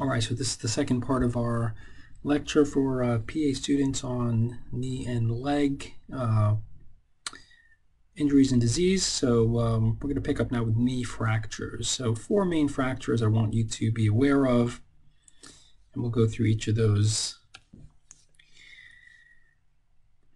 All right, so this is the second part of our lecture for uh, PA students on knee and leg uh, injuries and disease. So um, we're going to pick up now with knee fractures. So four main fractures I want you to be aware of, and we'll go through each of those. A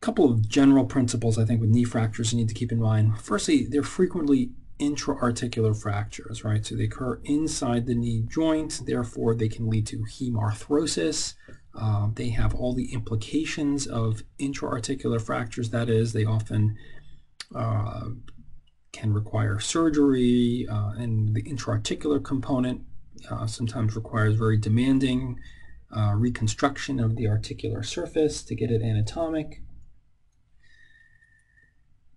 couple of general principles I think with knee fractures you need to keep in mind. Firstly, they're frequently intra-articular fractures, right? So they occur inside the knee joint, therefore they can lead to hemarthrosis. Uh, they have all the implications of intra-articular fractures, that is, they often uh, can require surgery, uh, and the intra-articular component uh, sometimes requires very demanding uh, reconstruction of the articular surface to get it anatomic.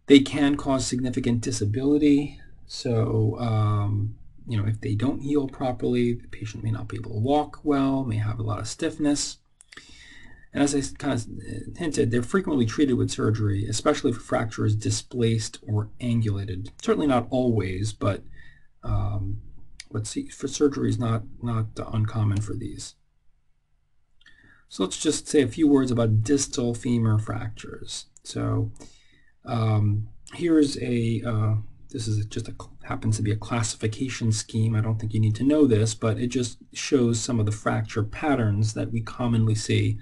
They can cause significant disability. So, um, you know, if they don't heal properly, the patient may not be able to walk well, may have a lot of stiffness. And as I kind of hinted, they're frequently treated with surgery, especially if a fracture is displaced or angulated. Certainly not always, but um, but see, for surgery is not, not uncommon for these. So let's just say a few words about distal femur fractures. So um, here's a uh, this is just a, happens to be a classification scheme. I don't think you need to know this, but it just shows some of the fracture patterns that we commonly see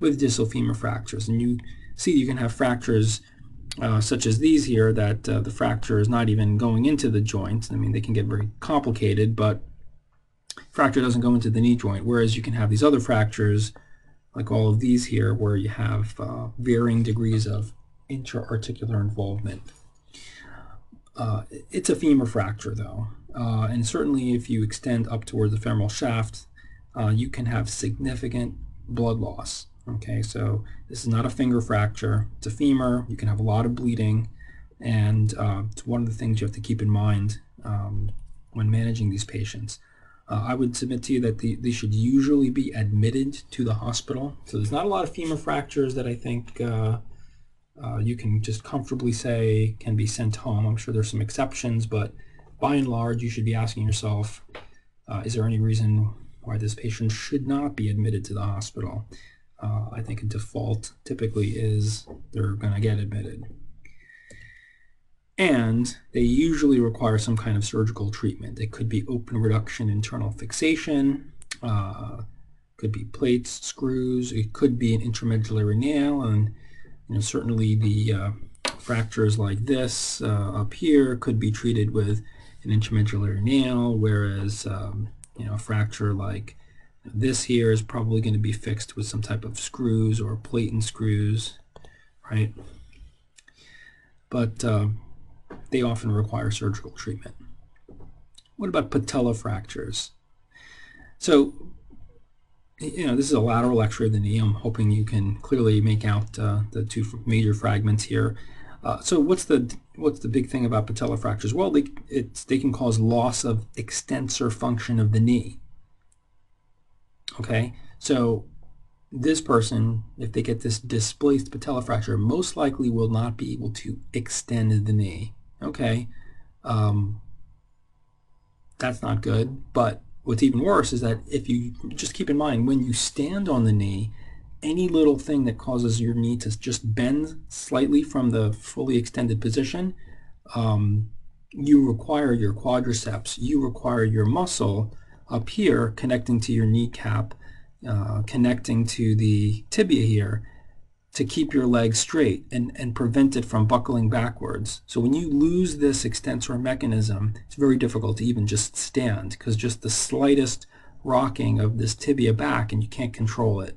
with distal femur fractures. And you see you can have fractures uh, such as these here that uh, the fracture is not even going into the joint. I mean, they can get very complicated, but fracture doesn't go into the knee joint, whereas you can have these other fractures, like all of these here, where you have uh, varying degrees of intra-articular involvement. Uh, it's a femur fracture though, uh, and certainly if you extend up towards the femoral shaft, uh, you can have significant blood loss. Okay, so this is not a finger fracture, it's a femur, you can have a lot of bleeding, and uh, it's one of the things you have to keep in mind um, when managing these patients. Uh, I would submit to you that the, they should usually be admitted to the hospital. So there's not a lot of femur fractures that I think uh, you can just comfortably say can be sent home. I'm sure there's some exceptions, but by and large, you should be asking yourself, uh, is there any reason why this patient should not be admitted to the hospital? Uh, I think a default typically is they're going to get admitted. And they usually require some kind of surgical treatment. It could be open reduction internal fixation, uh, could be plates, screws, it could be an intramedullary nail, and know, certainly the uh, fractures like this uh, up here could be treated with an intramedullary nail, whereas um, you know, a fracture like this here is probably going to be fixed with some type of screws or plate and screws, right? But uh, they often require surgical treatment. What about patella fractures? So you know, this is a lateral x-ray of the knee. I'm hoping you can clearly make out uh, the two major fragments here. Uh, so what's the what's the big thing about patella fractures? Well, they, it's they can cause loss of extensor function of the knee. Okay, so this person, if they get this displaced patella fracture, most likely will not be able to extend the knee. Okay, um, that's not good, but What's even worse is that if you just keep in mind when you stand on the knee, any little thing that causes your knee to just bend slightly from the fully extended position, um, you require your quadriceps, you require your muscle up here connecting to your kneecap, uh, connecting to the tibia here to keep your leg straight and, and prevent it from buckling backwards. So when you lose this extensor mechanism, it's very difficult to even just stand because just the slightest rocking of this tibia back and you can't control it.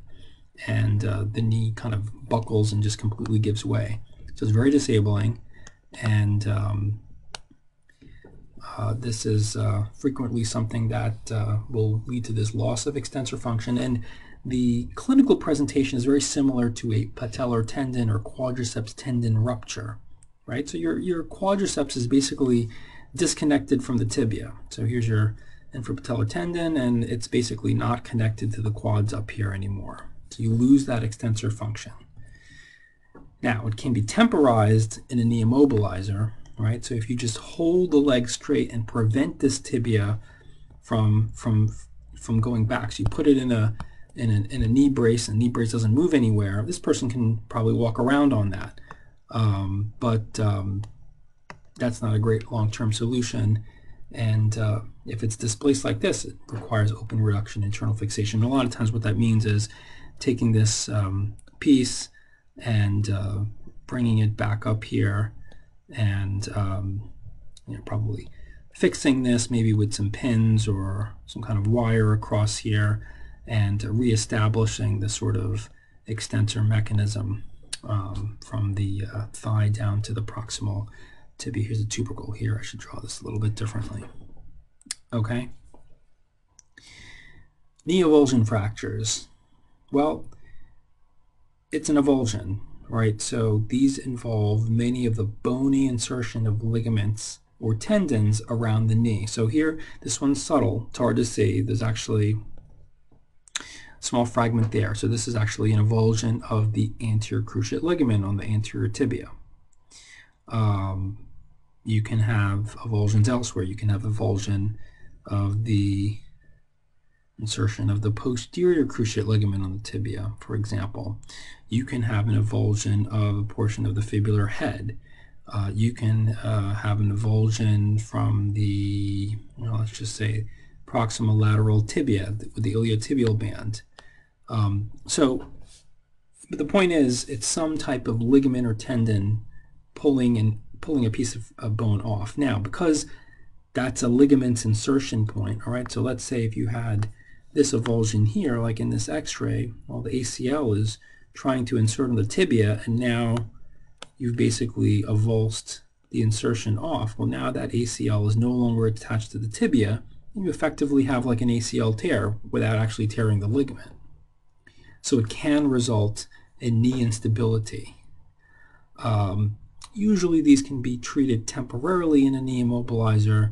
And uh, the knee kind of buckles and just completely gives way. So it's very disabling. And um, uh, this is uh, frequently something that uh, will lead to this loss of extensor function. And the clinical presentation is very similar to a patellar tendon or quadriceps tendon rupture, right? So your, your quadriceps is basically disconnected from the tibia. So here's your infrapatellar tendon, and it's basically not connected to the quads up here anymore. So you lose that extensor function. Now, it can be temporized in a knee immobilizer, right? So if you just hold the leg straight and prevent this tibia from, from from going back. So you put it in a in a, in a knee brace, and knee brace doesn't move anywhere. This person can probably walk around on that, um, but um, that's not a great long-term solution. And uh, if it's displaced like this, it requires open reduction internal fixation. And a lot of times what that means is taking this um, piece and uh, bringing it back up here and um, you know, probably fixing this maybe with some pins or some kind of wire across here and reestablishing the sort of extensor mechanism um, from the uh, thigh down to the proximal tibia. Here's a tubercle here. I should draw this a little bit differently. Okay. Knee avulsion fractures. Well, it's an avulsion, right? So these involve many of the bony insertion of ligaments or tendons around the knee. So here, this one's subtle. It's hard to see. There's actually a small fragment there. So this is actually an avulsion of the anterior cruciate ligament on the anterior tibia. Um, you can have avulsions elsewhere. You can have avulsion of the insertion of the posterior cruciate ligament on the tibia, for example. You can have an avulsion of a portion of the fibular head. Uh, you can uh, have an avulsion from the, well, let's just say, proximal lateral tibia with the iliotibial band. Um, so, but the point is, it's some type of ligament or tendon pulling and pulling a piece of, of bone off. Now, because that's a ligament's insertion point, all right, so let's say if you had this avulsion here, like in this x-ray, well, the ACL is trying to insert on the tibia, and now you've basically avulsed the insertion off. Well, now that ACL is no longer attached to the tibia, you effectively have like an ACL tear without actually tearing the ligament. So it can result in knee instability. Um, usually these can be treated temporarily in a knee immobilizer,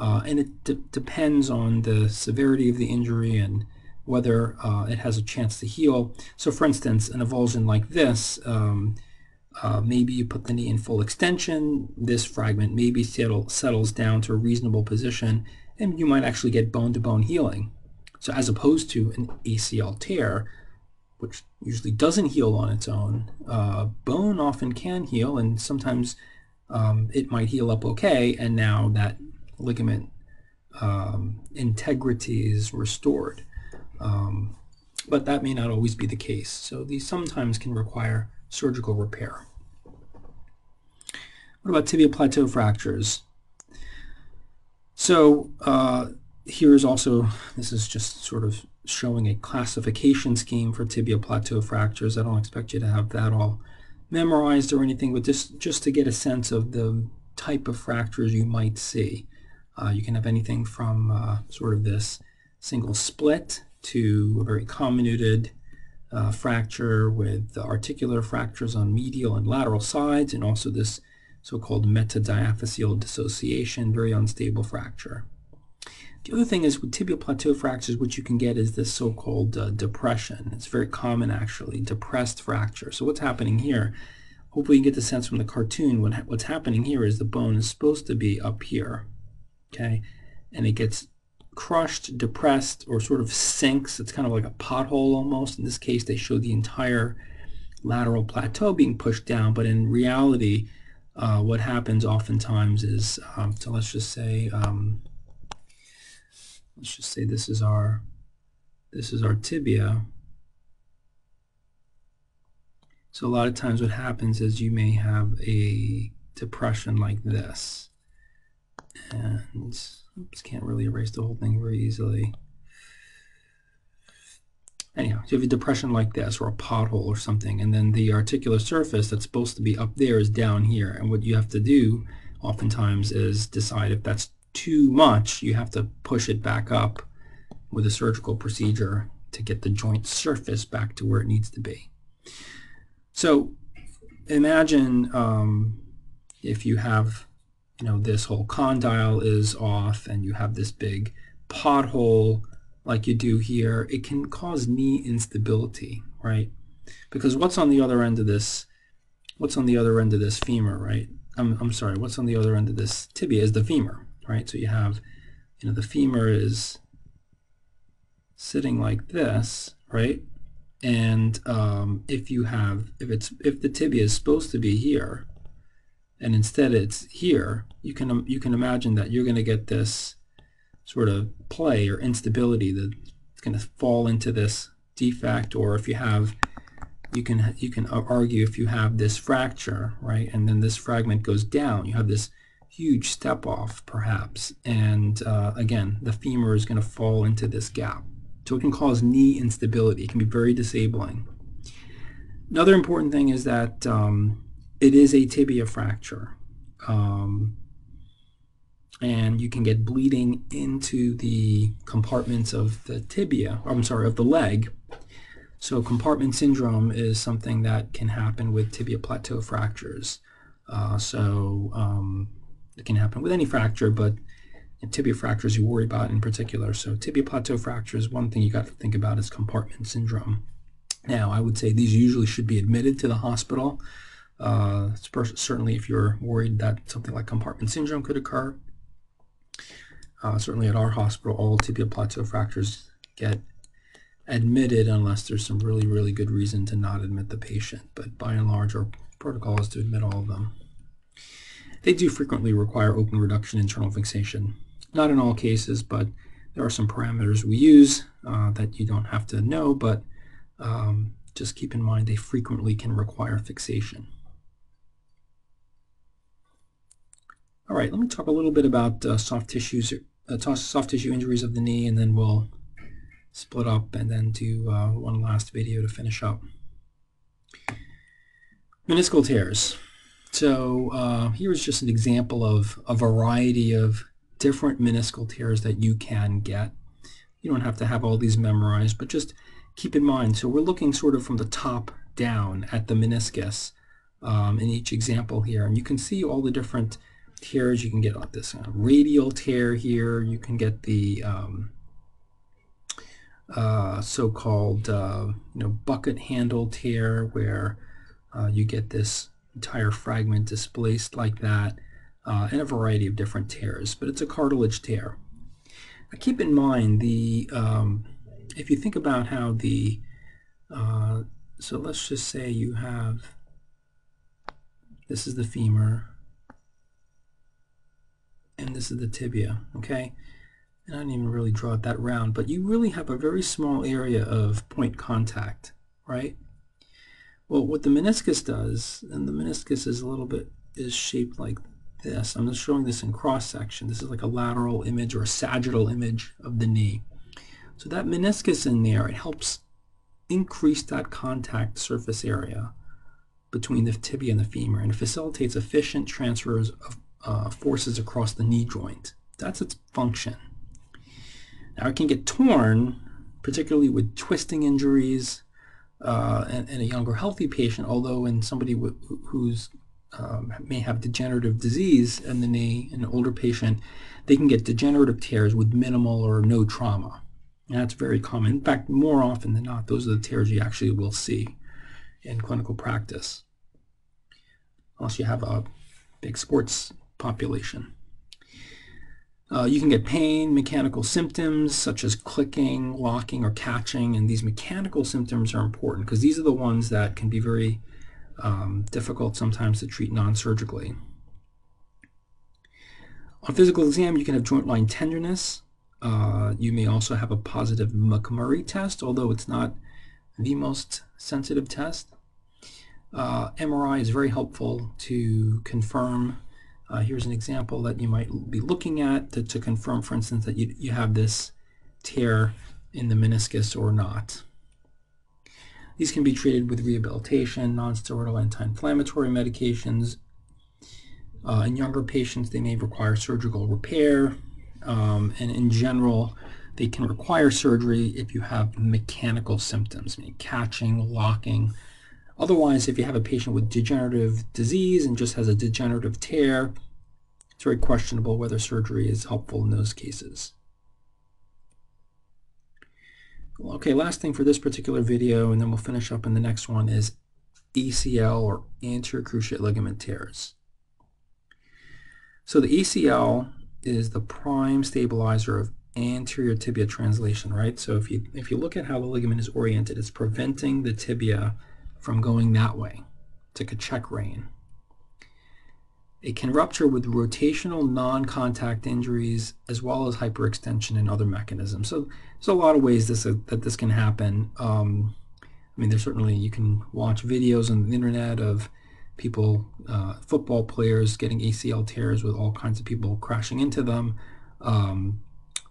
uh, and it de depends on the severity of the injury and whether uh, it has a chance to heal. So for instance, an avulsion like this, um, uh, maybe you put the knee in full extension, this fragment maybe settle, settles down to a reasonable position, and you might actually get bone-to-bone -bone healing. So as opposed to an ACL tear, which usually doesn't heal on its own. Uh, bone often can heal, and sometimes um, it might heal up okay, and now that ligament um, integrity is restored. Um, but that may not always be the case. So these sometimes can require surgical repair. What about tibia plateau fractures? So uh, here is also, this is just sort of showing a classification scheme for tibia plateau fractures. I don't expect you to have that all memorized or anything, but just, just to get a sense of the type of fractures you might see. Uh, you can have anything from uh, sort of this single split to a very comminuted uh, fracture with articular fractures on medial and lateral sides, and also this so-called metadiaphyseal dissociation, very unstable fracture. The other thing is with tibial plateau fractures, what you can get is this so-called uh, depression. It's very common actually, depressed fracture. So what's happening here, hopefully you get the sense from the cartoon, what, what's happening here is the bone is supposed to be up here, okay? And it gets crushed, depressed, or sort of sinks. It's kind of like a pothole almost. In this case, they show the entire lateral plateau being pushed down, but in reality, uh, what happens oftentimes is, um, so let's just say, um, let's just say this is our this is our tibia. So a lot of times what happens is you may have a depression like this. And oops, can't really erase the whole thing very easily. Anyhow, you have a depression like this or a pothole or something, and then the articular surface that's supposed to be up there is down here. And what you have to do oftentimes is decide if that's too much, you have to push it back up with a surgical procedure to get the joint surface back to where it needs to be. So imagine um, if you have, you know, this whole condyle is off and you have this big pothole like you do here, it can cause knee instability, right? Because what's on the other end of this, what's on the other end of this femur, right? I'm, I'm sorry, what's on the other end of this tibia is the femur, right? So you have, you know, the femur is sitting like this, right? And um, if you have, if it's, if the tibia is supposed to be here, and instead it's here, you can you can imagine that you're going to get this sort of play or instability that it's going to fall into this defect, or if you have, you can you can argue if you have this fracture, right, and then this fragment goes down, you have this huge step off perhaps, and uh, again, the femur is going to fall into this gap. So it can cause knee instability. It can be very disabling. Another important thing is that um, it is a tibia fracture. Um, and you can get bleeding into the compartments of the tibia, I'm sorry, of the leg. So compartment syndrome is something that can happen with tibia plateau fractures. Uh, so um, it can happen with any fracture, but tibia fractures you worry about in particular. So tibia plateau fractures, one thing you got to think about is compartment syndrome. Now, I would say these usually should be admitted to the hospital. Uh, certainly if you're worried that something like compartment syndrome could occur. Uh, certainly at our hospital, all tibia plateau fractures get admitted unless there's some really, really good reason to not admit the patient. But by and large, our protocol is to admit all of them. They do frequently require open reduction internal fixation. Not in all cases, but there are some parameters we use uh, that you don't have to know, but um, just keep in mind they frequently can require fixation. All right, let me talk a little bit about uh, soft tissues, uh, soft tissue injuries of the knee, and then we'll split up and then do uh, one last video to finish up. Meniscal tears. So uh, here's just an example of a variety of different meniscal tears that you can get. You don't have to have all these memorized, but just keep in mind. So we're looking sort of from the top down at the meniscus um, in each example here, and you can see all the different tears. You can get like this uh, radial tear here. You can get the um, uh, so-called uh, you know bucket handle tear where uh, you get this entire fragment displaced like that uh, and a variety of different tears but it's a cartilage tear now keep in mind the um, if you think about how the uh, so let's just say you have this is the femur and this is the tibia, okay? And I didn't even really draw it that round, but you really have a very small area of point contact, right? Well, what the meniscus does, and the meniscus is a little bit, is shaped like this. I'm just showing this in cross section. This is like a lateral image or a sagittal image of the knee. So that meniscus in there, it helps increase that contact surface area between the tibia and the femur and it facilitates efficient transfers of uh, forces across the knee joint. That's its function. Now it can get torn, particularly with twisting injuries uh, in, in, a younger healthy patient, although in somebody who's um, may have degenerative disease in the knee, an older patient, they can get degenerative tears with minimal or no trauma. And that's very common. In fact, more often than not, those are the tears you actually will see in clinical practice. Unless you have a big sports population. Uh, you can get pain, mechanical symptoms such as clicking, locking, or catching, and these mechanical symptoms are important because these are the ones that can be very um, difficult sometimes to treat non-surgically. On physical exam, you can have joint line tenderness. Uh, you may also have a positive McMurray test, although it's not the most sensitive test. Uh, MRI is very helpful to confirm uh, here's an example that you might be looking at to, to confirm, for instance, that you, you have this tear in the meniscus or not. These can be treated with rehabilitation, nonsteroidal anti-inflammatory medications. Uh, in younger patients, they may require surgical repair. Um, and in general, they can require surgery if you have mechanical symptoms, meaning catching, locking, Otherwise, if you have a patient with degenerative disease and just has a degenerative tear, it's very questionable whether surgery is helpful in those cases. Okay, last thing for this particular video, and then we'll finish up in the next one, is ACL or anterior cruciate ligament tears. So the ACL is the prime stabilizer of anterior tibia translation, right? So if you if you look at how the ligament is oriented, it's preventing the tibia from going that way. It's like a check rein. It can rupture with rotational non-contact injuries as well as hyperextension and other mechanisms. So there's a lot of ways this, uh, that this can happen. Um, I mean, there's certainly, you can watch videos on the internet of people, uh, football players getting ACL tears with all kinds of people crashing into them. Um,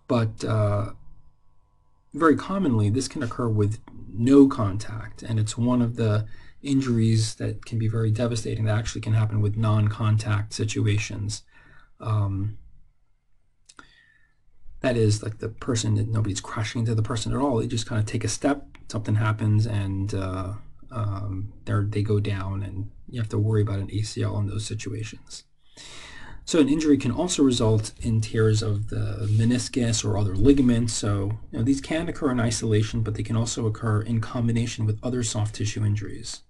but uh, very commonly, this can occur with no contact, and it's one of the injuries that can be very devastating that actually can happen with non-contact situations. Um, that is like the person, that nobody's crashing into the person at all. They just kind of take a step, something happens, and uh, um, they go down, and you have to worry about an ACL in those situations. So an injury can also result in tears of the meniscus or other ligaments. So you know, these can occur in isolation, but they can also occur in combination with other soft tissue injuries.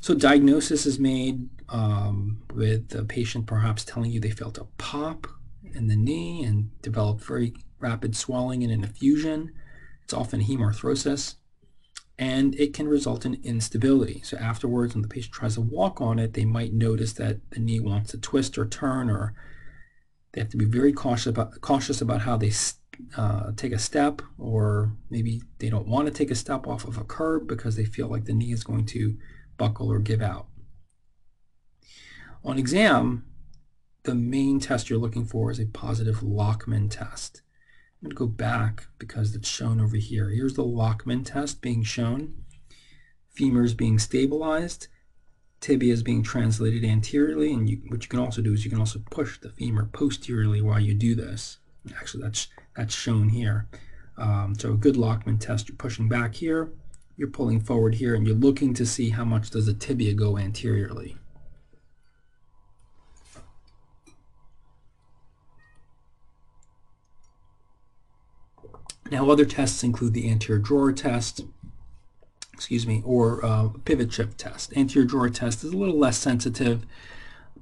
So diagnosis is made um, with the patient perhaps telling you they felt a pop in the knee and developed very rapid swelling and an effusion. It's often hemarthrosis and it can result in instability. So afterwards, when the patient tries to walk on it, they might notice that the knee wants to twist or turn, or they have to be very cautious about cautious about how they uh, take a step, or maybe they don't want to take a step off of a curb because they feel like the knee is going to buckle or give out. On exam, the main test you're looking for is a positive Lachman test. I'm going to go back because it's shown over here. Here's the Lachman test being shown. Femur is being stabilized. Tibia is being translated anteriorly. And you, what you can also do is you can also push the femur posteriorly while you do this. Actually, that's, that's shown here. Um, so a good Lachman test, you're pushing back here you're pulling forward here and you're looking to see how much does the tibia go anteriorly. Now other tests include the anterior drawer test, excuse me, or uh, pivot shift test. Anterior drawer test is a little less sensitive.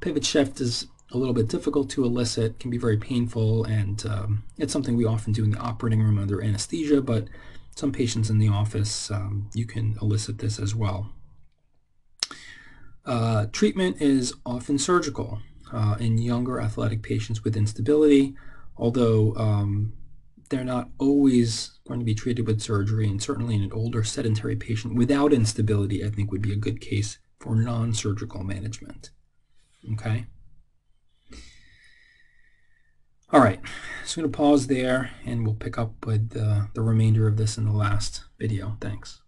Pivot shift is a little bit difficult to elicit, can be very painful, and um, it's something we often do in the operating room under anesthesia, but some patients in the office, um, you can elicit this as well. Uh, treatment is often surgical uh, in younger athletic patients with instability, although um, they're not always going to be treated with surgery, and certainly in an older sedentary patient without instability, I think would be a good case for non-surgical management. Okay. All right, so I'm going to pause there and we'll pick up with uh, the remainder of this in the last video. Thanks.